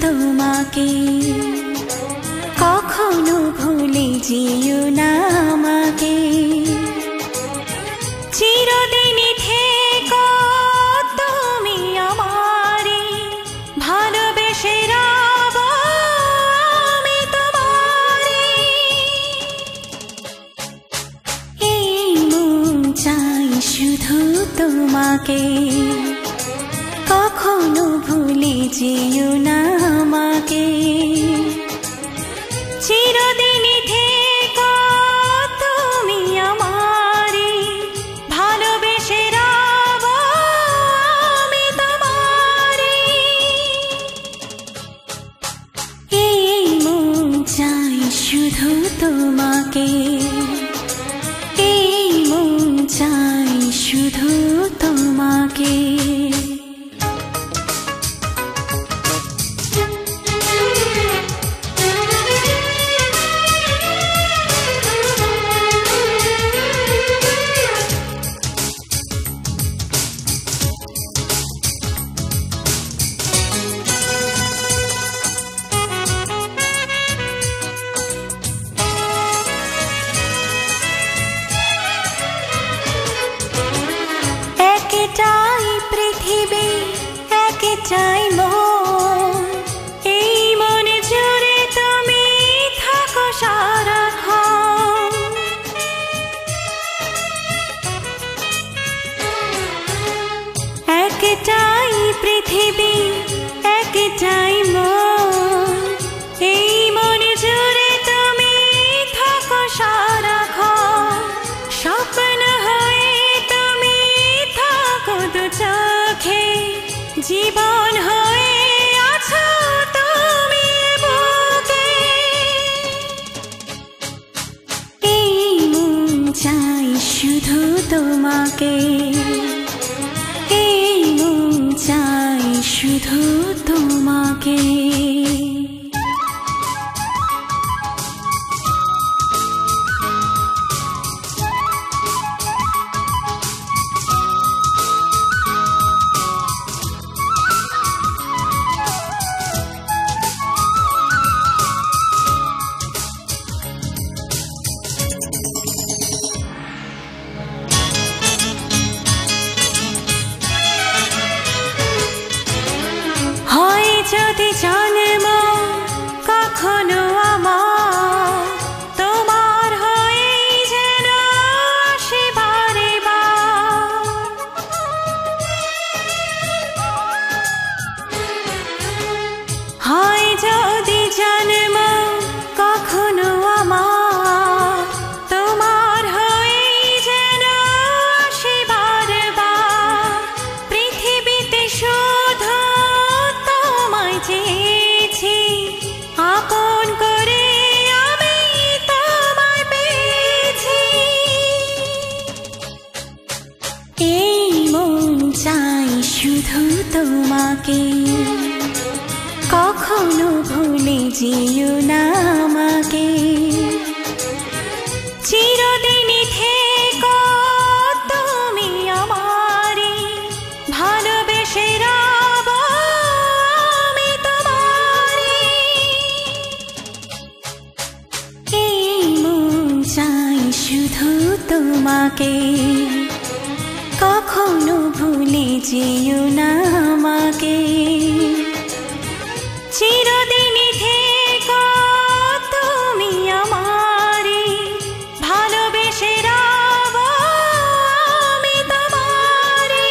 তোমাকে কখনো ভুলে যেও না আমাকে। চিরদিনই থেকো তুমি আমারে, ভালোবেসে রাব আমি তোমারে। এই মন চাই শুধু তোমাকে। কখনো ভুলে যেও না আমাকে। চিরদিনই থেকো তুমি আমারে, ভালোবেসে আমি তোমারে। এই মন চাই শুধু তোমাকে একটাই পৃথিবী একটাই মন। এই মনে জুড়ে তুমি থাকো সারাক্ষণ স্বপ্ন হয়ে তুমি থাকো দু চোখে। জীবন হয়ে আছো চাই শুধু তোমাকে। চাই শুধু তোমাকে। 求地球 শুধু তোমাকে কখনো ভুলে যেও না আমাকে। চিরদিনই থেকো তুমি আমারে। ভালোবেসে রাব আমি তোমারে। এই মন চাই শুধু তোমাকে। কখনো ভুলে যেও না আমাকে। চিরদিনই থেকো তুমি আমারে, ভালোবেসে আমি তোমারে।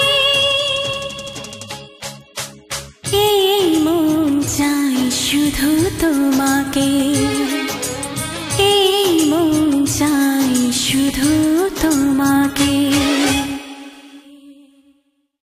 এই মন চাই শুধু তোমাকে। এই মন চাই শুধু তোমাকে।